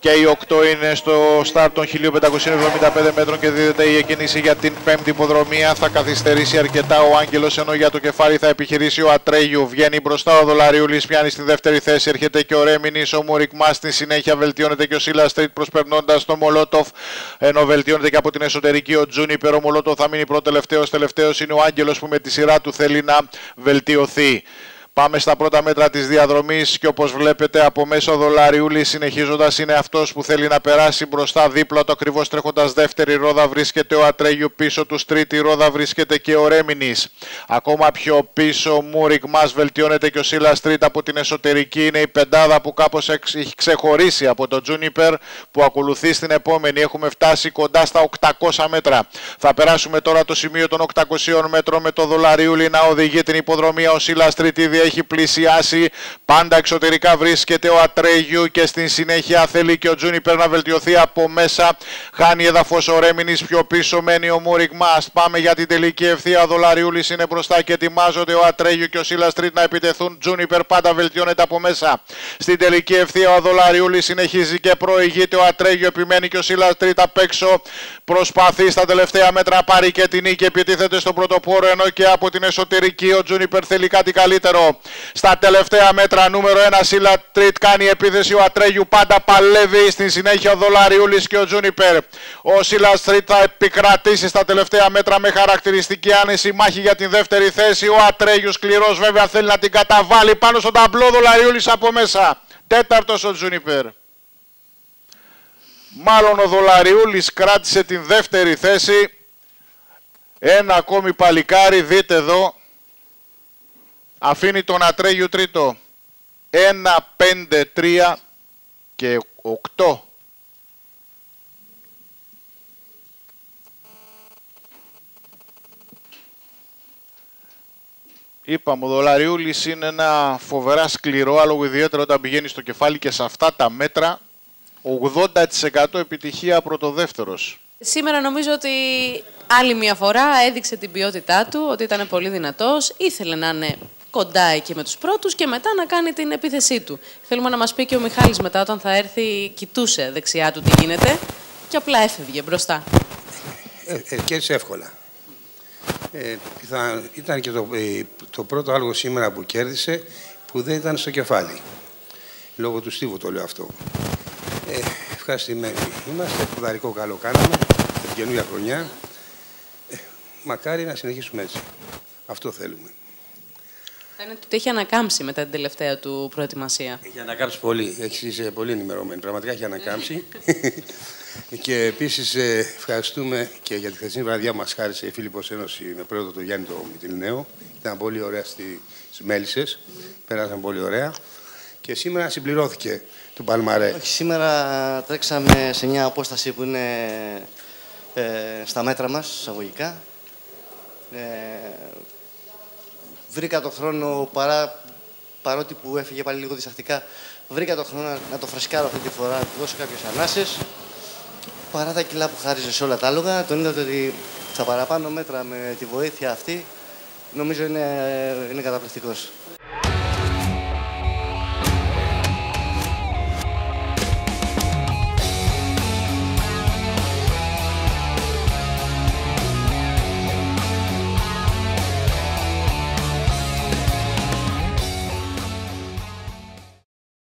Και η 8 είναι στο στάρ των 1575 μέτρων και δίδεται η εκκίνηση για την πέμπτη υποδρομία. Θα καθυστερήσει αρκετά ο Άγγελος ενώ για το κεφάλι θα επιχειρήσει ο Ατρέγιου. Βγαίνει μπροστά ο Δολαριούλης, πιάνει στη δεύτερη θέση. Έρχεται και ο Ρέμινης, ο Μουρικμάς στη συνέχεια βελτιώνεται και ο Σίλα Στρίτ προσπερνώντας το Μολότοφ. Ενώ βελτιώνεται και από την εσωτερική ο Τζούνιπερ. Ο Μολότοφ θα μείνει πρώτο τελευταίος. Τελευταίος είναι ο Άγγελος που με τη σειρά του θέλει να βελτιωθεί. Πάμε στα πρώτα μέτρα της διαδρομής και όπως βλέπετε από μέσο δολαριούλη συνεχίζοντας είναι αυτός που θέλει να περάσει μπροστά δίπλα το ακριβώς τρέχοντας δεύτερη ρόδα βρίσκεται ο Ατρέγιου πίσω τους τρίτη ρόδα βρίσκεται και ο Ρέμινης. Ακόμα πιο πίσω ο Μούρικ Μαστ βελτιώνεται και ο Σίλας Στρίτ από την εσωτερική είναι η πεντάδα που κάπως έχει ξεχωρίσει από το Τζούνιπερ που ακολουθεί στην επόμενη. Έχουμε φτάσει κοντά στα 800 μέτρα. Θα περάσουμε τώρα το σημείο των 800 μέτρων με το Δολαριούλη να οδηγεί την ιπποδρομία ο Σίλας Στρίτ ήδη έχει πλησιάσει. Πάντα εξωτερικά βρίσκεται ο Ατρέγιου και στην συνέχεια θέλει και ο Τζούνιπερ να βελτιωθεί από μέσα. Χάνει έδαφος ο Ρέμινης πιο πίσω, μένει ο Μούρικ Μαστ. Πάμε για την τελική ευθεία. Ο Δολαριούλης είναι μπροστά και ετοιμάζονται ο Ατρέγιου και ο Σίλα Στρίτ να επιτεθούν. Τζούνιπερ πάντα βελτιώνεται από μέσα. Στην τελική ευθεία ο Δολαριούλης συνεχίζει και προηγείται. Ο Ατρέγιου επιμένει και ο Σίλα Στρίτ απ' έξω. Προσπαθεί στα τελευταία μέτρα να πάρει και την νίκη. Επιτίθεται στον πρωτοπόρο ενώ και από την εσωτερική ο Τζούνιπερ θέλει κάτι καλύτερο. Στα τελευταία μέτρα νούμερο 1 Σίλα Τρίτ κάνει επίθεση ο Ατρέγιου πάντα παλεύει στην συνέχεια ο Δολαριούλης και ο Τζούνιπερ. Ο Σίλας Τρίτ θα επικρατήσει στα τελευταία μέτρα με χαρακτηριστική άνεση μάχη για την δεύτερη θέση. Ο Ατρέγιου σκληρός βέβαια θέλει να την καταβάλει πάνω στο ταμπλό Δολαριούλης από μέσα. Τέταρτος ο Τζούνιπερ. Μάλλον ο Δολαριούλης κράτησε την δεύτερη θέση. Ένα ακόμη παλικάρι, δείτε εδώ, αφήνει τον Ατρέγιο τρίτο 1, 5, 3 και 8. Είπαμε, ο Δολαριούλης είναι ένα φοβερά σκληρό άλογο, ιδιαίτερα όταν πηγαίνει στο κεφάλι και σε αυτά τα μέτρα 80% επιτυχία πρωτοδεύτερος. Σήμερα νομίζω ότι άλλη μια φορά έδειξε την ποιότητά του, ότι ήταν πολύ δυνατός, ήθελε να είναι κοντά εκεί με τους πρώτους και μετά να κάνει την επίθεσή του. Θέλουμε να μας πει και ο Μιχάλης μετά όταν θα έρθει, κοιτούσε δεξιά του τι γίνεται και απλά έφευγε μπροστά. Ε, ε, εύκολα. Ε, θα, ήταν και το, ε, το πρώτο άλογο σήμερα που κέρδισε που δεν ήταν στο κεφάλι. Λόγω του Στίβου το λέω αυτό. Ε, ευχαριστημένοι είμαστε, ποδαρικό καλό κάναμε, την καινούργια χρονιά. Ε, μακάρι να συνεχίσουμε έτσι. Αυτό θέλουμε. Φαίνεται ότι έχει ανακάμψει μετά την τελευταία του προετοιμασία. Έχει ανακάμψει πολύ. Έχεις είσαι πολύ ενημερωμένη. Πραγματικά έχει ανακάμψει. και επίσης ε, ευχαριστούμε και για τη χθεσινή βραδιά που μας χάρισε η Φίλιππος Ένωση με πρόεδρο του Γιάννη το Μητυλινέο. Ήταν πολύ ωραία στις Μέλισσες. Πέρασαν πολύ ωραία. Και σήμερα συμπληρώθηκε του Παλμαρέ. Όχι, σήμερα τρέξαμε σε μια απόσταση που είναι ε, στα μέτρα μας, εισαγωγικά. Ε, βρήκα το χρόνο, παρά, παρότι που έφυγε πάλι λίγο διστακτικά, βρήκα το χρόνο να το φρεσκάρω αυτή τη φορά, να του δώσω κάποιες ανάσες. Παρά τα κιλά που χάριζε σε όλα τα άλογα, τον είδατε ότι στα παραπάνω μέτρα με τη βοήθεια αυτή, νομίζω είναι, είναι καταπληκτικός.